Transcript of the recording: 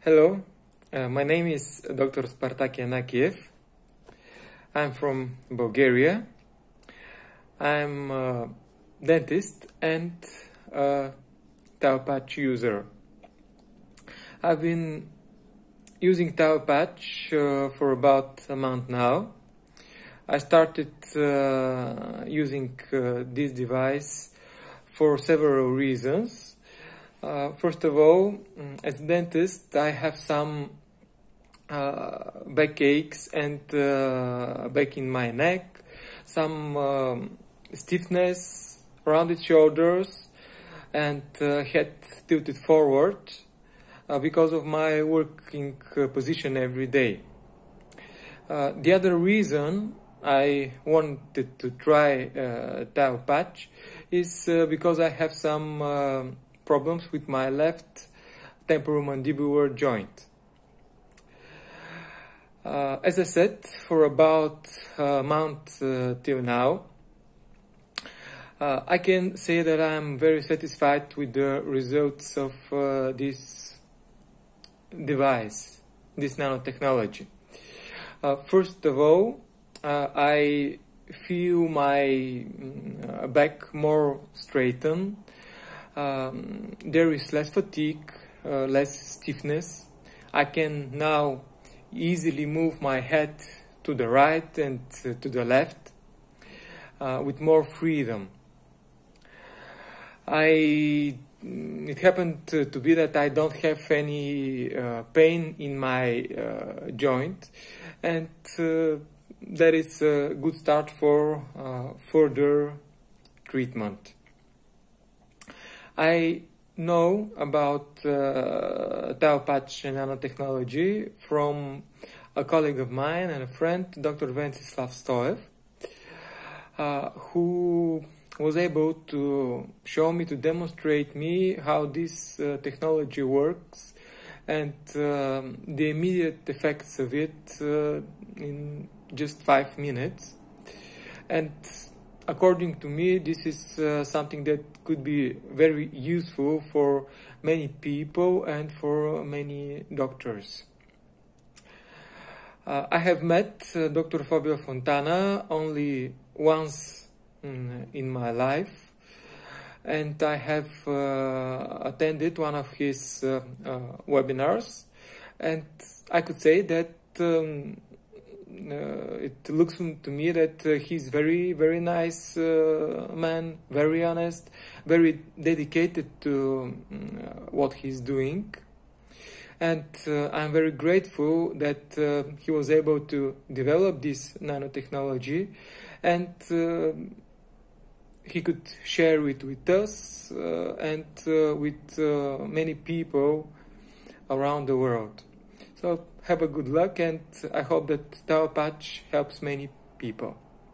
Hello, uh, my name is Dr. Spartak Ianakiev. I'm from Bulgaria. I'm a dentist and a Patch user. I've been using Patch uh, for about a month now. I started uh, using uh, this device for several reasons. Uh, first of all, mm, as a dentist, I have some uh, backaches and uh, back in my neck, some um, stiffness around the shoulders, and uh, head tilted forward uh, because of my working uh, position every day. the other reason I wanted to try uh, patch is because I have some um, problems with my left temporomandibular joint. Uh, as I said, for about a month uh, till now, uh, I can say that I'm very satisfied with the results of uh, this device, this nanotechnology. Uh, first of all, uh, I feel my mm, back more straightened um, there is less fatigue, uh, less stiffness. I can now easily move my head to the right and uh, to the left uh, with more freedom. I mm, it happened to, be that I don't have any uh, pain in my uh, joint, and uh, that is a good start for further treatment. I know about uh, Taopatch nanotechnology from a colleague of mine and a friend, Dr. Ventsislav Stoev, uh, who was able to show me, to demonstrate me how this uh, technology works and um, the immediate effects of it uh, in just five minutes. And according to me, this is uh, something that could be very useful for many people and for many doctors. Uh, I have met uh, Dr. Fabio Fontana only once in, in my life and I have uh, attended one of his uh, uh, webinars and I could say that um, it looks to me that uh, he's very very nice uh, man very honest very dedicated to what he's doing and uh, I'm very grateful that uh, he was able to develop this nanotechnology and uh, he could share it with us and with many people around the world. So have a good luck and I hope that Taopatch helps many people.